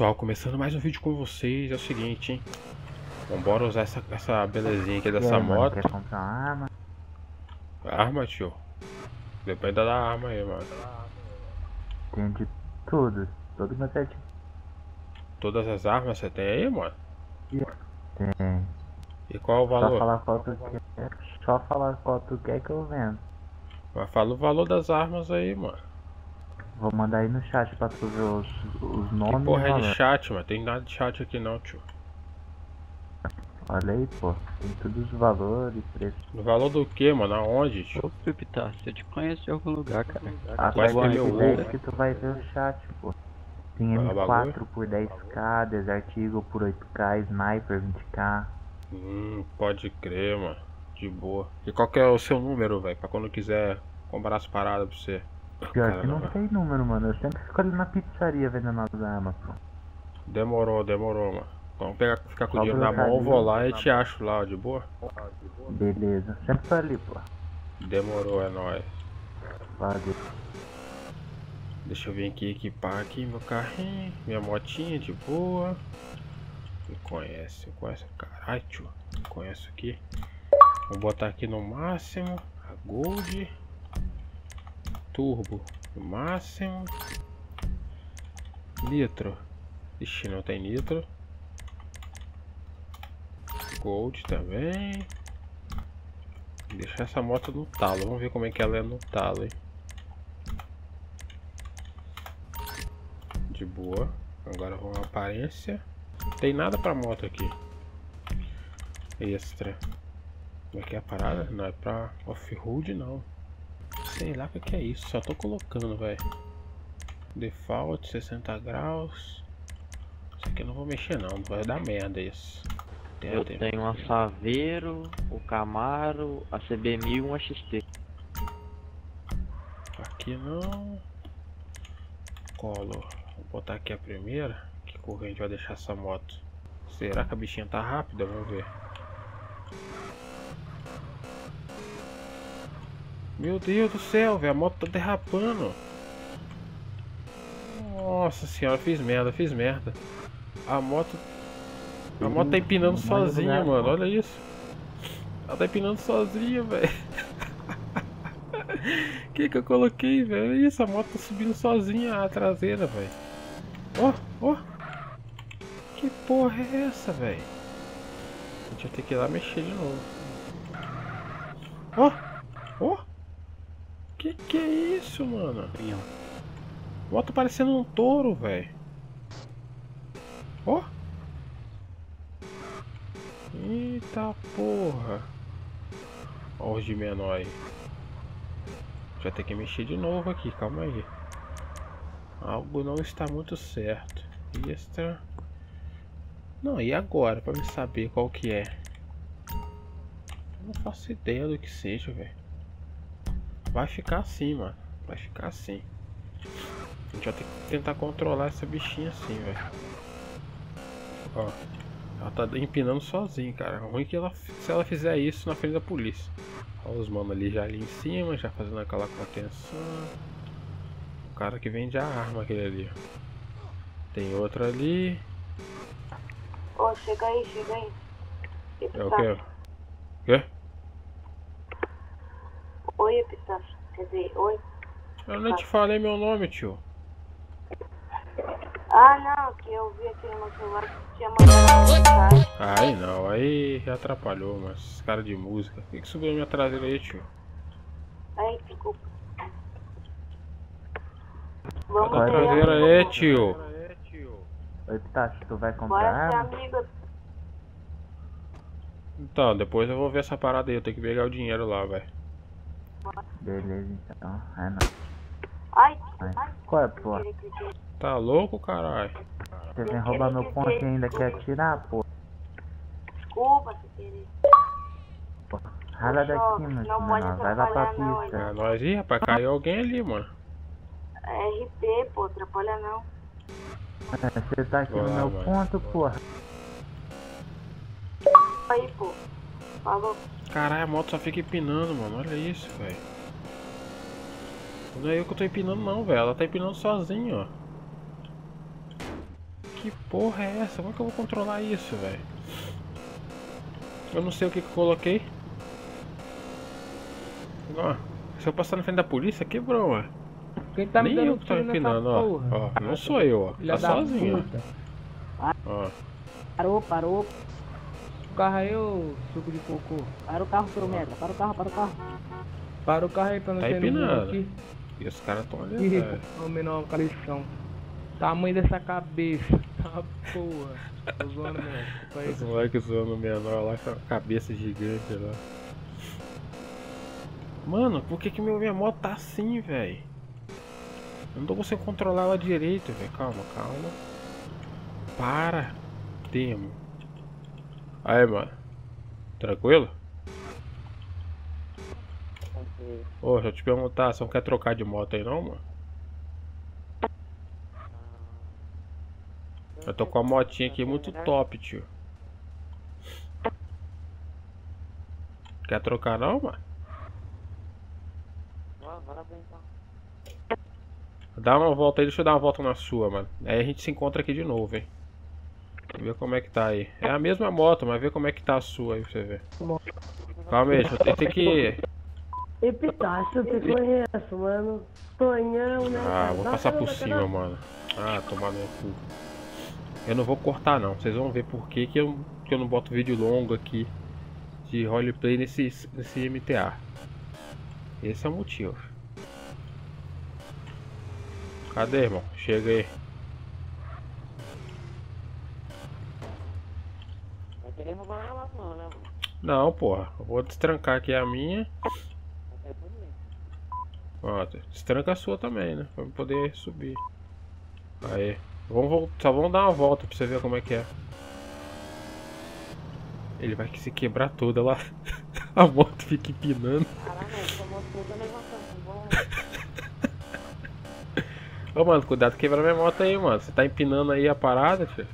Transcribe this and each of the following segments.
pessoal, começando mais um vídeo com vocês, é o seguinte, hein? Vambora usar essa, essa belezinha aqui dessa aí, mano, moto. Quer comprar uma arma? Arma, tio? Depende da arma aí, mano. Tem de tudo. Tudo que você Todas as armas você tem aí, mano? tem. E qual o Só valor? falar qual tu quer. Só falar qual tu quer que eu vendo. Mas fala o valor das armas aí, mano. Vou mandar aí no chat pra tu ver os, os Que nomes porra e é de chat, mano? Tem nada de chat aqui não, tio. Olha aí, pô. Tem todos os valores, preço. No valor do que, mano? Aonde, tio? Ô, Pipitar, eu te conheço de algum lugar, cara. A Quase que meu 10 ovo. que tu vai ver o chat, pô. Tem bagulho. M4 por 10k, Desert Eagle por 8k, Sniper 20k. Hum, pode crer, mano. De boa. E qual que é o seu número, velho? Pra quando quiser comprar as paradas pra você. Pior que não tem número, mano. Eu sempre fico ali na pizzaria vendendo as armas, pô. Demorou, demorou, mano. Vamos pegar, ficar com o dinheiro na mão, eu vou lá e te acho lá, de boa? Beleza. Sempre tô ali, pô. Demorou, é nóis. Valeu. Deixa eu vir aqui equipar aqui meu carrinho, minha motinha de boa. Me conhece, me conhece. Caralho, tio. Me conhece aqui. Vou botar aqui no máximo. A Gold. Turbo. No máximo. Nitro. Ixi, não tem nitro. Gold também. Deixar essa moto no talo. Vamos ver como é que ela é no talo, hein. De boa. Agora vamos à aparência. Tem nada pra moto aqui. Extra. Como é que é a parada? Não é pra off-road não. Sei lá o que que é isso. Só tô colocando, velho. Default 60 graus. Isso aqui eu não vou mexer não. Vai dar merda isso. Tem- Eu tem- tenho uma Saveiro, o Camaro, a CB1000 e uma XT. Aqui não. Color. Vou botar aqui a primeira. Que corrente vai deixar essa moto? Será que a bichinha tá rápida? Vamos ver. Meu Deus do céu, velho. A moto tá derrapando. Nossa senhora, fiz merda, fiz merda. A moto. A moto tá empinando Mais sozinha, lugar, mano. Olha isso. Ela tá empinando sozinha, velho. O que que eu coloquei, velho? Olha Isso, a moto tá subindo sozinha a traseira, velho. Ó, ó. Que porra é essa, velho? A gente vai ter que ir lá mexer de novo. Ó, ó. Que que é isso, mano? Moto parecendo um touro, velho. Ó. Eita porra. Ó os de menor aí. Já tem que mexer de novo aqui, calma aí. Algo não está muito certo. Extra. Não, e agora? Pra me saber qual que é. Eu não faço ideia do que seja, velho. Vai ficar assim, mano. Vai ficar assim. A gente vai ter que tentar controlar essa bichinha assim, velho. Ó. Ela tá empinando sozinha, cara. Ruim que ela, se ela fizer isso na frente da polícia. Olha os manos ali já ali em cima, já fazendo aquela contenção. O cara que vende a arma aquele ali. ó. Tem outro ali. Ô, chega aí, chega aí. É o Epitáfio. que? Quê? Oi, Epitáfio. Quer dizer, oi. Eu nem te falei meu nome, tio. Ah, não, que eu vi aqui no meu celular que tinha mandado mensagem. Aí não, aí já atrapalhou, mas esse cara de música. Por que, que subiu na minha traseira aí, tio? Ai, desculpa. Vamos ser traseira aí, tio. Oi, Pitacho, tu vai comprar Bora ser amigo. Então, depois eu vou ver essa parada aí. Eu tenho que pegar o dinheiro lá, velho. Beleza, então. É nóis. Ai, ai. Qual é, pô? Tá louco, caralho? Você vem roubar meu ponto e ainda quer atirar, pô? Desculpa, se querer. Rala daqui, meu Não pode. Vai lá pra pista. É nóis. Ih, rapaz, caiu alguém ali, mano. É RP, pô, atrapalha não. É, Você tá aqui Vai no meu vai. ponto, porra. Aí, pô. Falou. Caralho, a moto só fica empinando, mano. Olha isso, velho. Não é eu que eu tô empinando, não, velho. Ela tá empinando sozinha, ó. Que porra é essa? Como é que eu vou controlar isso, velho? Eu não sei o que, que eu coloquei. Ó, se eu passar na frente da polícia, quebrou, ó. Quem tá me Nem eu dando que tô empinando, ó. porra? ó. Não sou eu, ó. Filha Tá sozinho, puta. ó. Parou, parou. O carro aí, ô suco de cocô. Para o carro, seu merda. Para o carro, para o carro. Para o carro aí pra não Tá ter empinando. aqui. E os caras tão ali Ih, o menor calição. Tamanho dessa cabeça. Tá porra. Tô zoando mesmo. Os moleques zoando o menor lá com a cabeça gigante lá. Mano, por que que meu, minha moto tá assim, velho? Eu não tô conseguindo controlar ela direito, velho. Calma, calma. Para. Temo. Aí, mano. Tranquilo? Ô, deixa eu te perguntar, você não quer trocar de moto aí não, mano? Eu tô com a motinha aqui muito top, tio. Quer trocar não, mano? Dá uma volta aí, deixa eu dar uma volta na sua, mano. Aí a gente se encontra aqui de novo, hein. Vê como é que tá aí. É a mesma moto, mas vê como é que tá a sua aí pra você ver. Calma aí, eu tem que. Epitácio, te conheço, mano. Tonhão, né? Ah, vou passar por cima, mano. Ah, tomar no cu. Eu não vou cortar não, vocês vão ver por que, que, eu, que eu não boto vídeo longo aqui de roleplay nesse, nesse MTA. Esse é o motivo. Cadê, irmão? Chega aí. Querer roubar ela não, né? porra. Eu vou destrancar aqui a minha. É. Pronto. Destranca a sua também, né? Pra eu poder subir. Aí. Vamos, só vamos dar uma volta pra você ver como é que é. Ele vai se quebrar toda lá. A moto fica empinando. Caralho, essa moto toda levantando. Vamos. Ô mano, cuidado quebrar minha moto aí, mano. Você tá empinando aí a parada, tio.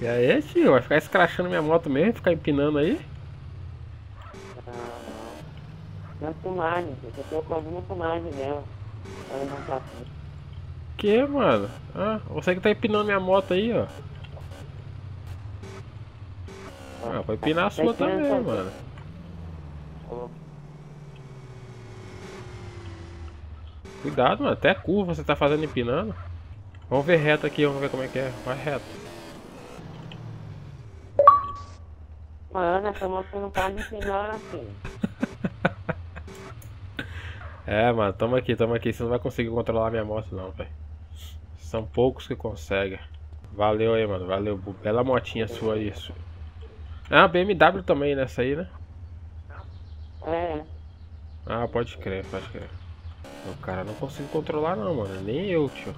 E aí, tio? Vai ficar escrachando minha moto mesmo? Ficar empinando aí? Não, não. Não é aqui é problema filmagem mesmo. Ela não tá assim. Que, mano? Ah, você que tá empinando minha moto aí, ó. Ah, vai empinar a sua também, mano. Cuidado, mano. Até curva você tá fazendo empinando. Vamos ver reto aqui, vamos ver como é que é. Vai reto. Mano, essa moto não me ensinando assim. É, mano, tamo aqui, tamo aqui. Você não vai conseguir controlar minha moto, não, velho. São poucos que conseguem. Valeu aí, mano. Valeu. Bela motinha sua aí. Su- Ah, BMW também nessa aí, né? É, Ah, pode crer, pode crer. O cara não consigo controlar, não, mano. Nem eu, tio.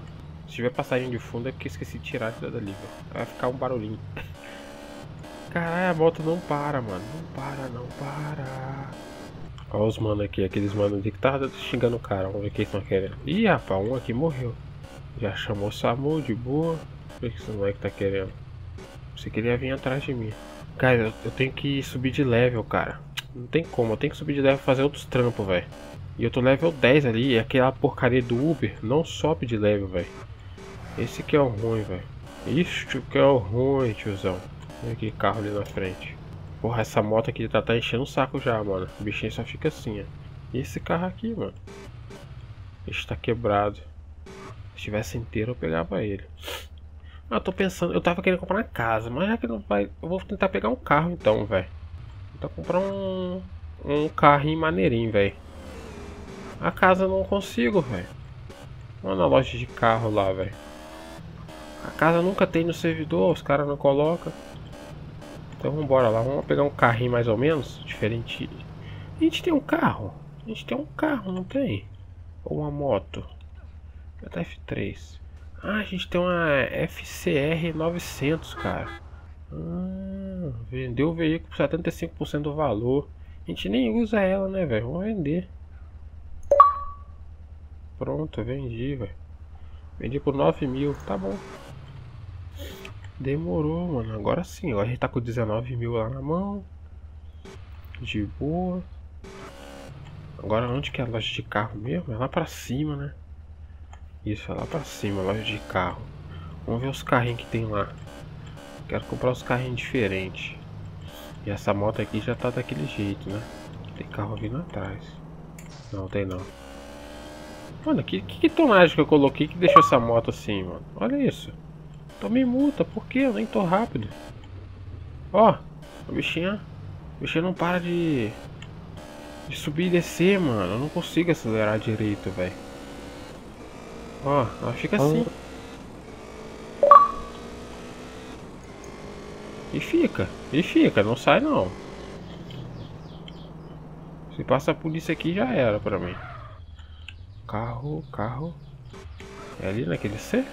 Se tiver passarinho de fundo é porque esqueci de tirar isso dali, velho. Vai ficar um barulhinho. Caralho, a moto não para, mano. Não para, não para. Olha os mano aqui, aqueles mano ali que tá xingando o cara. Vamos ver o que eles estão querendo. Ih, rapaz, um aqui morreu. Já chamou o SAMU de boa. O que esse moleque tá querendo? Você queria vir atrás de mim. Cara, eu, eu tenho que subir de level, cara. Não tem como, eu tenho que subir de level e fazer outros trampos, velho. E eu tô level 10 ali, e aquela porcaria do Uber não sobe de level, velho. Esse que é o ruim, velho. Isso que é o ruim, tiozão. Olha que carro ali na frente. Porra, essa moto aqui tá, tá enchendo o saco já, mano. O bichinho só fica assim, ó. E esse carro aqui, mano? Este tá quebrado. Se tivesse inteiro, eu pegava ele. Ah, tô pensando, eu tava querendo comprar uma casa, mas já que não vai. Eu vou tentar pegar um carro então, velho. Tentar comprar um. Um carrinho maneirinho, velho. A casa eu não consigo, velho. Vamos na loja de carro lá, velho. A casa nunca tem no servidor, os caras não colocam. Então vambora lá, vamos pegar um carrinho mais ou menos, diferente. A gente tem um carro? A gente tem um carro, não tem? Ou uma moto? Até F3. Ah, a gente tem uma FCR 900, cara. Ah, vendeu o veículo por 75% do valor. A gente nem usa ela, né, velho? Vamos vender. Pronto, vendi, velho. Vendi por 9 mil, tá bom. Demorou, mano. Agora sim, agora a gente tá com 19 mil lá na mão. De boa. Agora onde que é a loja de carro mesmo? É lá pra cima, né? Isso, é lá pra cima, loja de carro. Vamos ver os carrinhos que tem lá. Quero comprar os carrinhos diferentes. E essa moto aqui já tá daquele jeito, né? Tem carro vindo atrás. Não, tem não. Mano, que, que, tonagem que eu coloquei que deixou essa moto assim, mano? Olha isso. Tomei multa, por quê? Eu nem tô rápido. Ó, o bichinho, o bichinho não para de, de subir e descer, mano. Eu não consigo acelerar direito, velho. Ó, ela fica assim. E fica, e fica, não sai não. Se passa a polícia aqui já era pra mim. Carro, carro. É ali naquele C?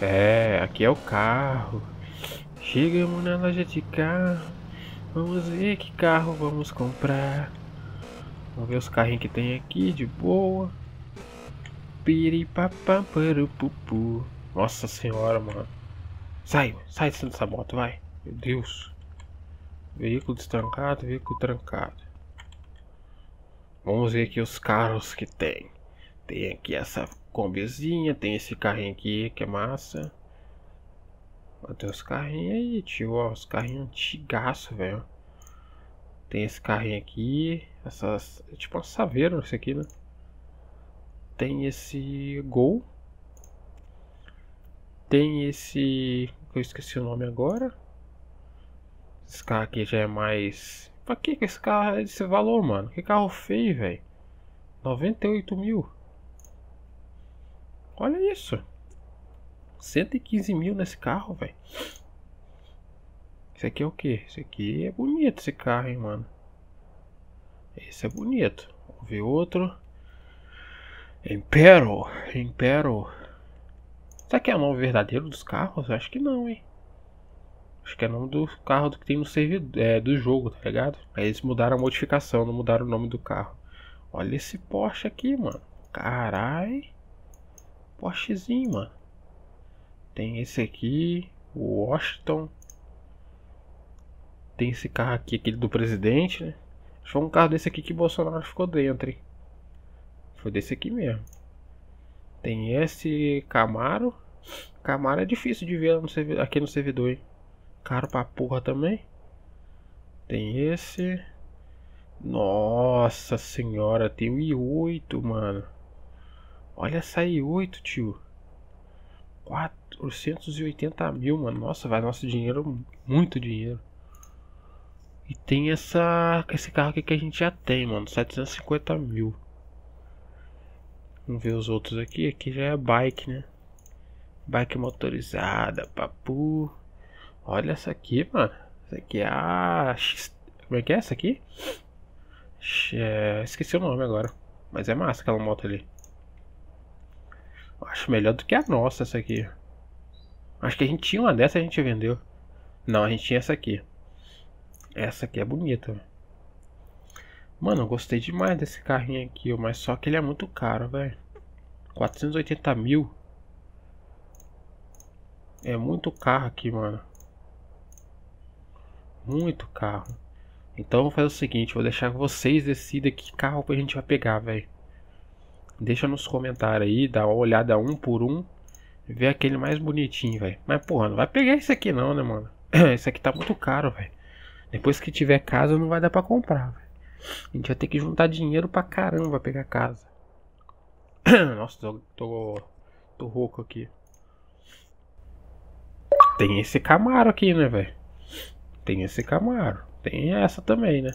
É, aqui é o carro. Chegamos na loja de carro. Vamos ver que carro vamos comprar. Vamos ver os carrinhos que tem aqui de boa. Piripapam para o pupu. Nossa senhora, mano. Sai, sai dessa moto, vai. Meu Deus. Veículo destrancado, veículo trancado. Vamos ver aqui os carros que tem. Tem aqui essa combizinha, tem esse carrinho aqui que é massa. Tem os carrinhos aí, tio, ó, os carrinhos antigaço, velho. Tem esse carrinho aqui, essas, tipo uma saveira esse aqui, né? Tem esse Gol. Tem esse eu esqueci o nome agora. Esse carro aqui já é mais. Pra que esse carro é desse valor, mano? Que carro feio, velho. 98 mil. Olha isso. 115 mil nesse carro, velho. Esse aqui é o que? Esse aqui é bonito, esse carro, hein, mano. Esse é bonito. Vamos ver outro. Impero. Impero. Será que é o nome verdadeiro dos carros? Acho que não, hein? Acho que é o nome do carro que tem no servidor, é, do jogo, tá ligado? Aí eles mudaram a modificação, não mudaram o nome do carro. Olha esse Porsche aqui, mano. Carai. Porschezinho, mano. Tem esse aqui, o Washington. Tem esse carro aqui, aquele do presidente, né? Foi um carro desse aqui que Bolsonaro ficou dentro, hein? Foi desse aqui mesmo. Tem esse Camaro. Camaro é difícil de ver no aqui no servidor, hein? Caro pra porra também. Tem esse. Nossa senhora, tem o i8, mano. Olha essa i8, tio. 480 mil, mano. Nossa, vai nosso dinheiro, muito dinheiro. E tem essa, esse carro aqui que a gente já tem, mano. 750 mil. Vamos ver os outros aqui. Aqui já é bike, né? Bike motorizada, papu. Olha essa aqui, mano. Essa aqui é a. Como é que é essa aqui? É... Esqueci o nome agora. Mas é massa aquela moto ali. Acho melhor do que a nossa essa aqui. Acho que a gente tinha uma dessa e a gente vendeu. Não, a gente tinha essa aqui. Essa aqui é bonita. Mano, eu gostei demais desse carrinho aqui, mas só que ele é muito caro, velho. 480 mil. É muito carro aqui, mano. Muito carro. Então vou fazer o seguinte, vou deixar vocês decidam que carro a gente vai pegar, velho. Deixa nos comentários aí, dá uma olhada um por um. Ver aquele mais bonitinho, velho. Mas porra, não vai pegar esse aqui não, né, mano? esse aqui tá muito caro, velho. Depois que tiver casa não vai dar pra comprar, velho. A gente vai ter que juntar dinheiro pra caramba pra pegar casa. Nossa, tô, tô, tô rouco aqui. Tem esse Camaro aqui, né, velho? Tem esse Camaro. Tem essa também, né?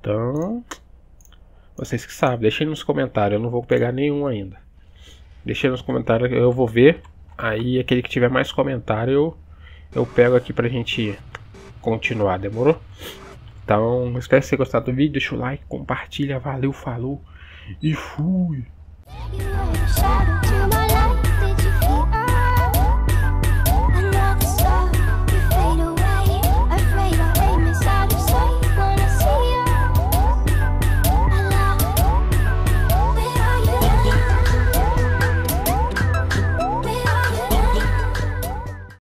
Então, vocês que sabem, deixem nos comentários. Eu não vou pegar nenhum ainda. Deixem nos comentários, eu vou ver. Aí, aquele que tiver mais comentário, eu, eu pego aqui pra gente continuar. Demorou? Então, espero que você gostado do vídeo. Deixa o like, compartilha. Valeu, falou e fui.